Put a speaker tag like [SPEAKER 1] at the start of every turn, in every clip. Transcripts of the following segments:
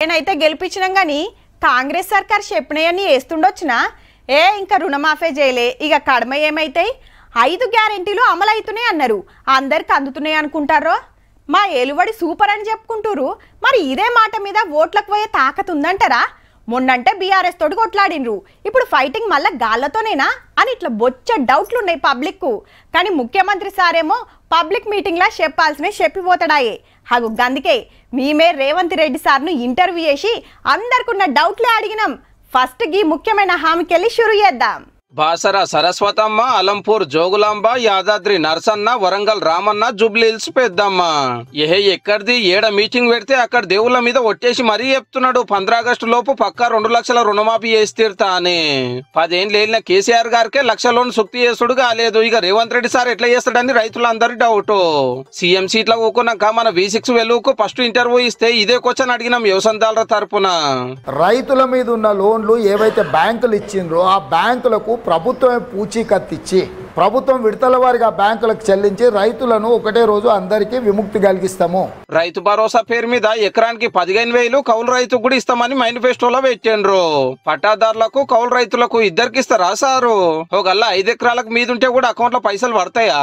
[SPEAKER 1] నేనైతే గెలిపించినాం కానీ కాంగ్రెస్ సర్కార్ చెప్పినవన్నీ వేస్తుండొచ్చినా ఏ ఇంకా రుణమాఫీ చేయలే. ఇక కడమ ఏమైతాయి? ఐదు గ్యారెంటీలు అమలవుతున్నాయి అన్నారు. అందరికి అందుతున్నాయి అనుకుంటారో? మా ఏలువడి సూపర్ అని చెప్పుకుంటారు మరి ఇదే మాట మీద ఓట్లకు పోయే తాకత్ ఉందంటారా? మొన్నంటే బీఆర్ఎస్ తోటి కొట్లాడినరు. ఇప్పుడు ఫైటింగ్ మళ్ళా గాళ్ళతోనేనా? అని ఇట్లా బొచ్చ డౌట్లు ఉన్నాయి పబ్లిక్కు. కానీ ముఖ్యమంత్రి సారేమో పబ్లిక్ మీటింగ్లా చెప్పాల్సినవి చెప్పిపోతాడాయే. హాగు గందుకే మేమే రేవంత్ రెడ్డి సార్ను ఇంటర్వ్యూ చేసి అందరికున్న డౌట్లే అడిగినాం. ఫస్ట్ గీ ముఖ్యమైన హామీకెళ్ళి షురు చేద్దాం.
[SPEAKER 2] బాసర సరస్వతమ్మ అలంపూర్ జోగులాంబ యాదాద్రి నర్సన్న వరంగల్ రామన్న జుబ్లీల్స్ పెద్దమ్మ. ఏ ఎక్కడిది? ఏడ మీటింగ్ పెడితే అక్కడ దేవుళ్ళ మీద ఒట్టేసి మరీ చెప్తున్నాడు. పంద్రాగస్టు లోపు పక్కా రెండు లక్షల రుణమాఫీ చేసి తీరుతా అని పదేళ్ళు వెళ్ళిన కేసీఆర్ గారికే లక్ష లోన్ సుక్తి చేసుడు కాలేదు. ఇక రేవంత్ రెడ్డి సార్ ఎట్లా చేస్తాడని రైతులందరి డౌట్ సీఎం సీట్ల ఊకున్నాక మన వి సిక్స్ వెలుగుకు ఫస్ట్ ఇంటర్వ్యూ ఇస్తే ఇదే క్వశ్చన్ అడిగినాం వ్యవసాయదారుల తరపున.
[SPEAKER 3] రైతుల మీద ఉన్న లోన్లు ఏవైతే బ్యాంకులు ఇచ్చిండ్రో ఆ బ్యాంకులకు ప్రభుత్వమే పూచీకత్తు ఇచ్చి ప్రభుత్వం విడతల వారిగా బ్యాంకులకు చెల్లించి రైతులను ఒకటే రోజు అందరికీ విముక్తి కలిగిస్తాము.
[SPEAKER 2] రైతు భరోసా పేరు మీద ఎకరానికి పదిహేను వేలు కౌలు రైతుకు కూడా ఇస్తామని మేనిఫెస్టోలో పెట్టిండ్రు. పట్టాదారులకు కౌలు రైతులకు ఇద్దరికి ఇస్తారా సారు? ఒకళ్ళ ఐదు ఎకరాలకు మీద ఉంటే కూడా అకౌంట్లో పైసలు పడతాయా?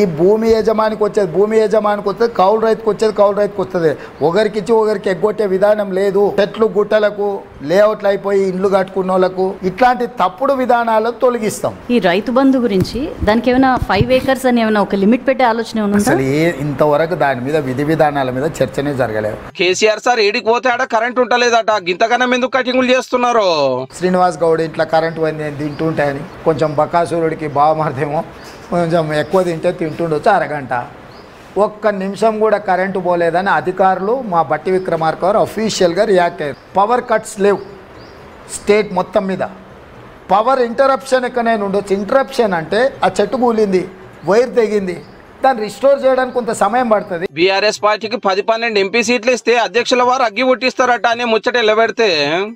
[SPEAKER 3] ఈ భూమి యజమానికి వచ్చేది భూమి యజమానికి వస్తుంది కౌలు రైతుకు వచ్చేది కౌలు రైతుకు వస్తుంది. ఒకరికి ఇచ్చి ఒకరికి ఎగ్గొట్టే విధానం లేదు. చెట్లు గుట్టలకు లేఅవుట్లు అయిపోయి ఇండ్లు కట్టుకున్న వాళ్ళకు ఇట్లాంటి తప్పుడు విధానాలను తొలగిస్తాం.
[SPEAKER 4] ఈ రైతు బంధు గురించి దానికి ఏమైనా ఫైవ్ ఏకర్స్ అని ఏమైనా ఒక లిమిట్ పెట్టే ఆలోచన ఏమైనా
[SPEAKER 3] అసలు ఏ ఇంతవరకు దాని మీద విధి విధానాల మీద చర్చనే జరగలేదు.
[SPEAKER 2] కేసీఆర్ సార్ ఏడికి పోతే ఆడ కరెంట్ ఉంటలేదట గింతకన్నా ఎందుకు కటింగులు చేస్తున్నారు?
[SPEAKER 3] శ్రీనివాస్ గౌడ్ ఇంట్లో కరెంట్ పోయింది నేను తింటుంటాయని కొంచెం బకాసురుడికి బావమర్థేమో కొంచెం ఎక్కువ తింటే తింటుండొచ్చు అరగంట. ఒక్క నిమిషం కూడా కరెంటు పోలేదని అధికారులు మా బట్టి విక్రమార్క గారు అఫీషియల్గా రియాక్ట్ అయ్యారు. పవర్ కట్స్ లేవు. స్టేట్ మొత్తం మీద. పవర్ ఇంటరప్షన్ ఎక్కడైనా ఉండొచ్చు. ఇంటరప్షన్ అంటే ఆ చెట్టు కూలింది వైర్ తెగింది. దాన్ని రిస్టోర్ చేయడానికి కొంత సమయం పడుతుంది.
[SPEAKER 2] బీఆర్ఎస్ పార్టీకి పది పన్నెండు ఎంపీ సీట్లు ఇస్తే అధ్యక్షుల వారు అగ్గి పుట్టిస్తారట అని ముచ్చట ఎల్లబెడితే.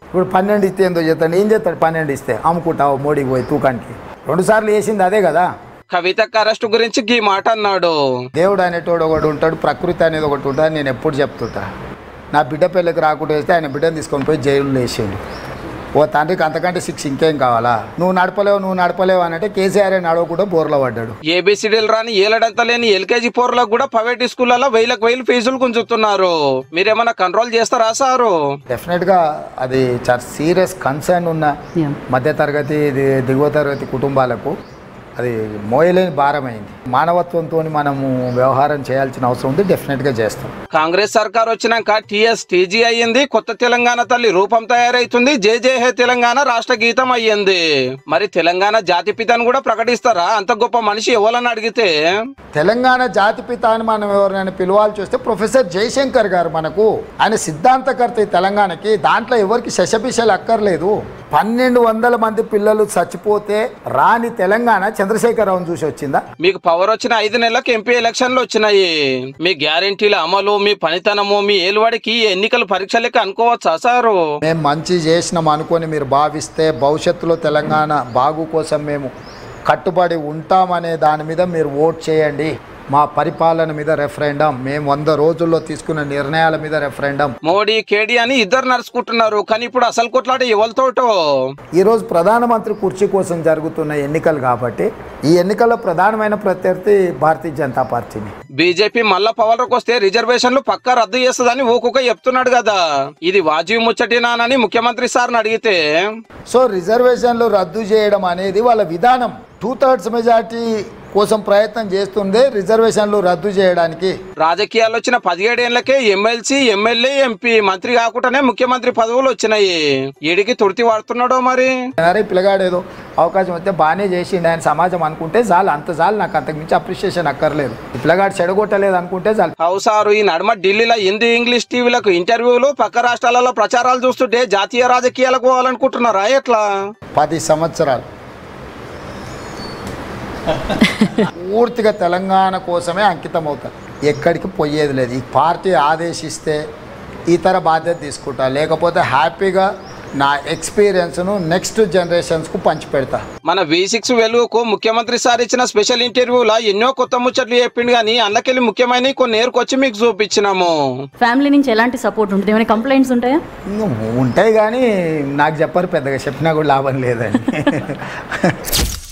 [SPEAKER 3] ఇప్పుడు పన్నెండు ఇస్తే ఏందో చేస్తాడు. ఏం చేస్తాడు పన్నెండు ఇస్తే? అమ్ముకుంటావు మోడీకి పోయి తూకానికి? రెండు సార్లు వేసింది అదే కదా?
[SPEAKER 2] కవితక్క అరెస్టు గురించి ఈ మాట అన్నాడు.
[SPEAKER 3] దేవుడు అనేటోడు ఒకటి ఉంటాడు ప్రకృతి అనేది ఒకటి ఉంటుంది నేను ఎప్పుడు చెప్తుంటా. నా బిడ్డ పెళ్ళికి రాకుండా వేస్తే ఆయన బిడ్డను తీసుకొని పోయి జైల్లో వేసేయండి. ఓ తండ్రికి అంతకంటే శిక్ష ఇంకేం కావాలా? నువ్వు నడపలేవు నువ్వు నడపలేవు అని అంటే కేసీఆర్ నడవకుండా బోర్లో పడ్డాడు.
[SPEAKER 2] ఏబిసిడీలు రాని ఏలడంత లేని ఎల్కేజీ పోర్లకు కూడా ప్రైవేట్ స్కూళ్ళలో వేలకు వేలు ఫీజులు గుంజుతున్నారు. మీరేమన్నా కంట్రోల్ చేస్తారా సారు?
[SPEAKER 3] డెఫినెట్గా అది చాలా సీరియస్ కన్సర్న్ ఉన్న
[SPEAKER 4] Yeah.
[SPEAKER 3] మధ్యతరగతి ది- దిగువ తరగతి కుటుంబాలకు అది మోయలేని భారమైంది. మానవత్వంతో మనము వ్యవహారం చేయాల్సిన అవసరం ఉంది డెఫినెట్గా చేస్తాం.
[SPEAKER 2] కాంగ్రెస్ సర్కార్ వచ్చినాక టీఎస్ టీజీ అయ్యింది కొత్త తెలంగాణ తల్లి రూపం తయారైతుంది జే జే హే తెలంగాణ రాష్ట్ర గీతం అయ్యింది. మరి తెలంగాణ జాతిపితను కూడా ప్రకటిస్తారా? అంత గొప్ప మనిషి ఎవరని అడిగితే?
[SPEAKER 3] తెలంగాణ జాతిపిత అని మనం ఎవరినైనా పిలవాల్సి వస్తే ప్రొఫెసర్ జయశంకర్ గారు మనకు ఆయన సిద్ధాంతకర్త ఈ తెలంగాణకి దాంట్లో ఎవరికి శశపిశలు అక్కర్లేదు. పన్నెండు వందల మంది పిల్లలు చచ్చిపోతే రాని తెలంగాణ చంద్రశేఖరరావును చూసి వచ్చిందా?
[SPEAKER 2] మీకు పవర్ వచ్చిన ఐదు నెలలకు ఎంపీ ఎలక్షన్లు వచ్చినాయి. మీ గ్యారెంటీల అమలు మీ పనితనము మీ ఏలువాడికి ఎన్నికలు పరీక్ష లెక్క అనుకోవచ్చా సారు?
[SPEAKER 3] మేము మంచి చేసినాం అనుకొని మీరు భావిస్తే భవిష్యత్తులో తెలంగాణ బాగు కోసం మేము కట్టుబడి ఉంటామనే దాని మీద మీరు ఓట్ చేయండి. మా పరిపాలన మీద రెఫరెండం మేము వంద రోజుల్లో తీసుకున్న నిర్ణయాల మీద రెఫరెండం
[SPEAKER 2] మోడీ కేడీ అని ఇద్దరు నడుచుకుంటున్నారు. కానీ ఇప్పుడు అసలు కొట్లాట ఎవరితోటో?
[SPEAKER 3] ఈరోజు ప్రధానమంత్రి కుర్చీ కోసం జరుగుతున్న ఎన్నికలు కాబట్టి ఈ ఎన్నికల్లో ప్రధానమైన ప్రత్యర్థి భారతీయ జనతా పార్టీని.
[SPEAKER 2] బీజేపీ మళ్ళా పవర్లోకి వస్తే రిజర్వేషన్లు పక్కా రద్దు చేస్తుందని ఊకుక చెప్తున్నాడు కదా. ఇది వాజీ ముచ్చటినానని ముఖ్యమంత్రి సార్ని అడిగితే.
[SPEAKER 3] సో రిజర్వేషన్లు రద్దు చేయడం అనేది వాళ్ళ విధానం. టూ థర్డ్స్ మెజార్టీ కోసం ప్రయత్నం చేస్తుందే రిజర్వేషన్లు రద్దు చేయడానికి.
[SPEAKER 2] రాజకీయాలు వచ్చిన పదిహేడేళ్ళకే ఎమ్మెల్సీ ఎమ్మెల్యే ఎంపీ మంత్రి కాకుండానే ముఖ్యమంత్రి పదవులు వచ్చినాయి. ఏడికి తుర్తి వాడుతున్నాడో మరి?
[SPEAKER 3] అరే అవకాశం వస్తే బాగానే చేసిండు ఆయన సమాజం అనుకుంటే చాలు అంత చాలు నాకు అంతకు మించి అప్రిషియేషన్ అక్కర్లేదు. పిల్లగాడు చెడగొట్టలేదు అనుకుంటే చాలు.
[SPEAKER 2] హౌసారు ఈ నడుమ ఢిల్లీలో హిందీ ఇంగ్లీష్ టీవీలకు ఇంటర్వ్యూలు పక్క రాష్ట్రాలలో ప్రచారాలు చూస్తుంటే జాతీయ రాజకీయాలకు పోవాలనుకుంటున్నారా? ఎట్లా?
[SPEAKER 3] పది సంవత్సరాలు. పూర్తిగా తెలంగాణ కోసమే అంకితం అవుతారు ఎక్కడికి పోయేది లేదు. ఈ పార్టీ ఆదేశిస్తే ఇతర బాధ్యత తీసుకుంటా. లేకపోతే హ్యాపీగా నా ఎక్స్పీరియన్స్ను నెక్స్ట్ జనరేషన్స్కు పంచిపెడతా
[SPEAKER 2] మన వి సిక్స్ వెలుగుకు ముఖ్యమంత్రి సార్ ఇచ్చిన స్పెషల్ ఇంటర్వ్యూలో ఎన్నో కొత్త ముచ్చట్లు చెప్పిండు కానీ అందుకెళ్ళి ముఖ్యమైన కొన్ని ఏరుకొచ్చి మీకు చూపించినాము.
[SPEAKER 4] ఫ్యామిలీ నుంచి ఎలాంటి సపోర్ట్ ఉంటుంది? ఏమైనా కంప్లైంట్స్ ఉంటాయా?
[SPEAKER 3] ఉంటాయి కానీ నాకు చెప్పరు పెద్దగా. చెప్పినా కూడా లాభం లేదని.